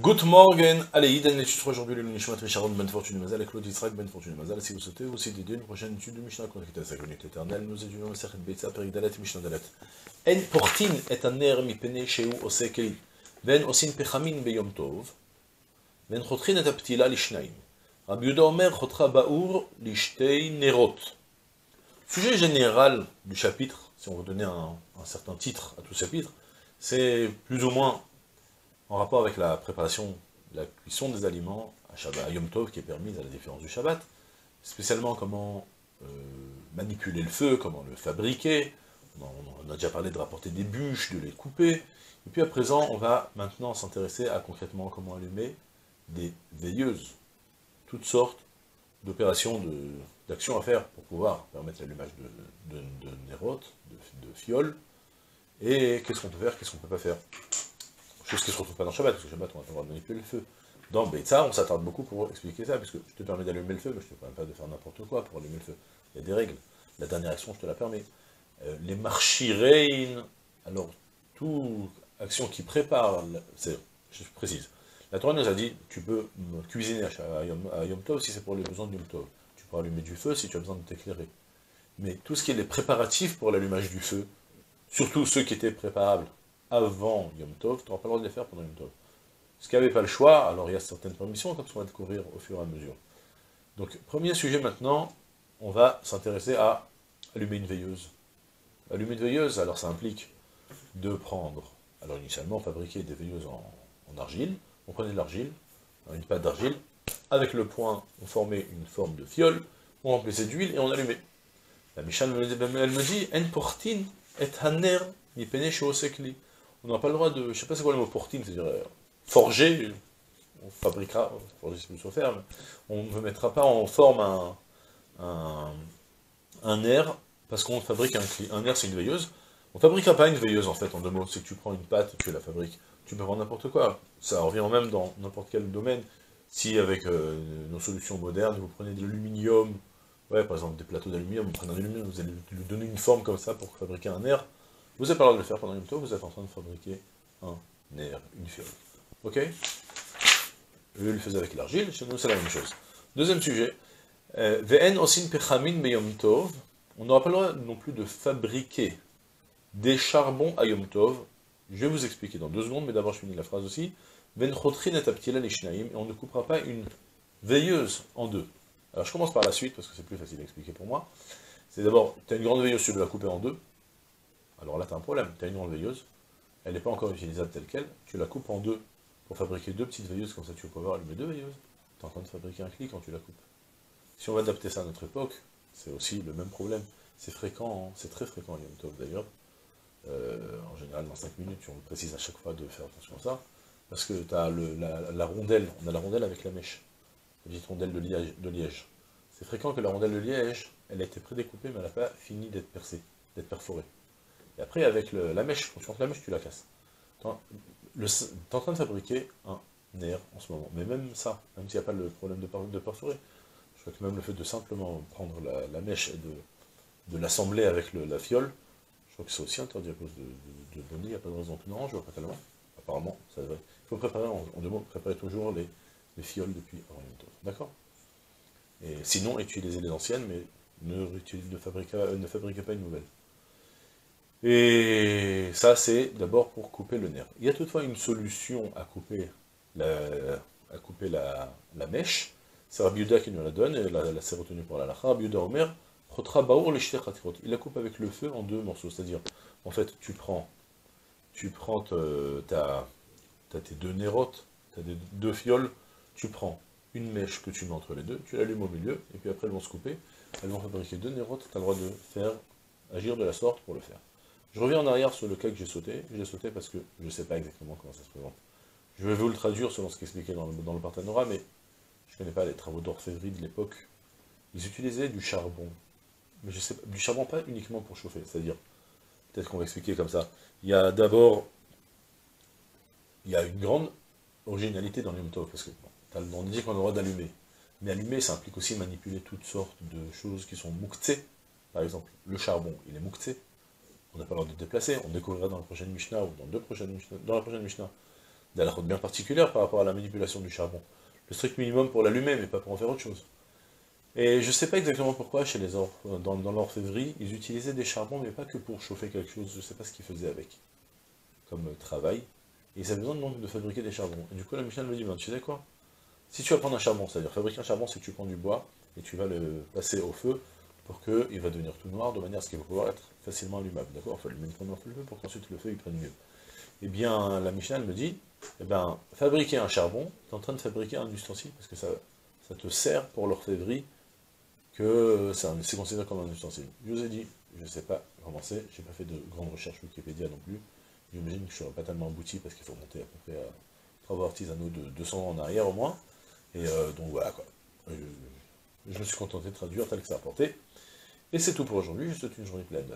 Good morning, allez, Iden l'étude aujourd'hui le Nishmat Risharon Ben Fortune Mazal, Claude Israq Ben Fortune Mazal, si vous souhaitez aussi dédier une prochaine étude de Mishnah connectée à sa connexion éternelle, nous étudions le Sechet Beitza, Perik Dalet, Mishnah Dalet. En portin et un ner mi pene sheu osekeli, ven osin pechamin beyom tov, ven chotrin et aptila lishnaim. Rabbi Yuda Omer chotra baour lishtei nerot. Sujet général du chapitre, si on veut donner un, un certain titre à tout chapitre, c'est plus ou moins en rapport avec la préparation, la cuisson des aliments à, Shabbat, à Yom Tov qui est permise à la différence du Shabbat, spécialement comment euh, manipuler le feu, comment le fabriquer, on, a déjà parlé de rapporter des bûches, de les couper, et puis à présent on va maintenant s'intéresser à concrètement comment allumer des veilleuses, toutes sortes d'opérations, d'actions à faire pour pouvoir permettre l'allumage de, de, de nérotes, de fioles, et qu'est-ce qu'on peut faire, qu'est-ce qu'on ne peut pas faire? Chose qui ne se retrouve pas dans Shabbat, parce que Shabbat, on a le droit de manipuler le feu. Dans Beitza, on s'attarde beaucoup pour expliquer ça, puisque je te permets d'allumer le feu, mais je ne te permets pas de faire n'importe quoi pour allumer le feu. Il y a des règles. La dernière action, je te la permets. Euh, les marchirein, alors, toute action qui prépare, c'est, je précise, la Torah nous a dit, tu peux cuisiner à Yom, à Yom Tov si c'est pour les besoins de Yom Tov. Tu peux allumer du feu si tu as besoin de t'éclairer. Mais tout ce qui est les préparatifs pour l'allumage du feu, surtout ceux qui étaient préparables avant Yom Tov, tu n'auras pas le droit de les faire pendant Yom Tov. Ce qui n'avait pas le choix, alors il y a certaines permissions, comme on va découvrir au fur et à mesure. Donc, premier sujet maintenant, on va s'intéresser à allumer une veilleuse. Allumer une veilleuse, alors ça implique de prendre, alors initialement, fabriquer des veilleuses en, argile, on prenait de l'argile, une pâte d'argile, avec le poing, on formait une forme de fiole, on remplissait d'huile et on allumait. La Michal, elle me dit, en portine et haner mi pene on n'a pas le droit de, je sais pas c'est quoi le mot portine, c'est-à-dire euh, forger, on fabriquera, forger c'est plus on ne mettra pas en forme un, un, air, parce qu'on fabrique un, un air c'est une veilleuse, on ne fabriquera pas une veilleuse en fait, en deux mots, c'est que tu prends une pâte, tu la fabriques, tu peux prendre n'importe quoi, ça revient même dans n'importe quel domaine, si avec euh, nos solutions modernes, vous prenez de l'aluminium, ouais, par exemple des plateaux d'aluminium, vous prenez un aluminium, vous allez lui donner une forme comme ça pour fabriquer un air, vous n'avez pas le droit de le faire pendant une temps, vous êtes en train de fabriquer un air, une fiole. Ok? Eux le faisaient avec l'argile, chez nous c'est la même chose. Deuxième sujet, euh, Ve'en osin pechamin beyom tov, on n'aura pas le droit non plus de fabriquer des charbons à Yom Tov. Je vais vous expliquer dans deux secondes, mais d'abord je finis la phrase aussi. Ven chotrin et lishnaim, et on ne coupera pas une veilleuse en deux. Alors je commence par la suite, parce que c'est plus facile à expliquer pour moi. C'est d'abord, tu as une grande veilleuse, tu veux la couper en deux, alors là, tu as un problème. Tu as une grande veilleuse, elle n'est pas encore utilisable telle qu'elle, tu la coupes en deux pour fabriquer deux petites veilleuses, comme ça tu vas pouvoir allumer deux veilleuses. Tu es en train de fabriquer un clic quand tu la coupes. Si on va adapter ça à notre époque, c'est aussi le même problème. C'est fréquent, hein. c'est très fréquent, Yom Tov d'ailleurs. Euh, en général, dans 5 minutes, on précise à chaque fois de faire attention à ça. Parce que tu as la, rondelle, on a la rondelle avec la mèche, la petite rondelle de liège. De liège. C'est fréquent que la rondelle de liège, elle a été prédécoupée, mais elle n'a pas fini d'être percée, d'être perforée. Et après, avec la mèche, quand tu rentres la mèche, tu la casses. Tu es en train de fabriquer un nerf en ce moment. Mais même ça, même s'il n'y a pas le problème de, de perforer, je crois que même le fait de simplement prendre la, mèche et de, l'assembler avec la fiole, je crois que c'est aussi interdit à cause de, de, il n'y a pas de raison que non, je vois pas tellement. Apparemment, ça devrait. Il faut préparer, en deux mots, préparer toujours les, les fioles depuis avant D'accord? Et sinon, utilisez les anciennes, mais ne, ne fabriquez pas une nouvelle. Et ça, c'est d'abord pour couper le nerf. Il y a toutefois une solution à couper la, mèche. C'est Rabbi Yuda qui nous la donne, et la, s'est retenue pour la lacha. Rabbi Yuda Omer, il la coupe avec le feu en deux morceaux. C'est-à-dire, en fait, tu prends, tu prends ta, tes deux nérotes, tu deux fioles, tu prends une mèche que tu mets entre les deux, tu l'allumes au milieu, et puis après elles vont se couper, elles vont fabriquer deux nérotes, tu as le droit de faire, agir de la sorte pour le faire. Je reviens en arrière sur le cas que j'ai sauté. J'ai sauté parce que je ne sais pas exactement comment ça se présente. Je vais vous le traduire selon ce qu'expliquait dans le, dans le mais je ne connais pas les travaux d'orfèvrerie de l'époque. Ils utilisaient du charbon. Mais je sais pas, du charbon pas uniquement pour chauffer, c'est-à-dire, peut-être qu'on va expliquer comme ça. Il y a d'abord, il y a une grande originalité dans l'Yom parce que bon, on dit qu'on a le droit d'allumer. Mais allumer, ça implique aussi manipuler toutes sortes de choses qui sont mouktsé. Par exemple, le charbon, il est mouktsé on n'a pas le droit de déplacer, on découvrira dans la prochaine Mishnah, ou dans deux prochaines Mishnah, dans la prochaine Mishnah, bien particulière par rapport à la manipulation du charbon. Le strict minimum pour l'allumer, mais pas pour en faire autre chose. Et je ne sais pas exactement pourquoi, chez les orfèvres, dans, dans ils utilisaient des charbons, mais pas que pour chauffer quelque chose, je ne sais pas ce qu'ils faisaient avec, comme euh, travail. Et ils avaient besoin donc de fabriquer des charbons. Et du coup, la Michel me dit, ben, tu sais quoi? Si tu vas prendre un charbon, c'est-à-dire fabriquer un charbon, c'est que tu prends du bois, et tu vas le passer au feu, pour qu'il va devenir tout noir, de manière à ce qu'il va pouvoir être facilement allumable. D'accord? Il faut mettre le feu pour qu'ensuite le feu il prenne mieux. Eh bien, la Michel me dit, eh ben, fabriquer un charbon, tu es en train de fabriquer un ustensile, parce que ça, ça te sert pour l'orfèvrerie, que c'est considéré comme un ustensile. Je vous ai dit, je ne sais pas comment c'est, j'ai pas fait de grandes recherches Wikipédia non plus, j'imagine que je ne serai pas tellement abouti, parce qu'il faut monter à peu près à travaux artisanaux de 200 ans en arrière au moins, et euh, donc voilà quoi. Je, me suis contenté de traduire tel que ça a porté. Et c'est tout pour aujourd'hui, je souhaite une journée pleine,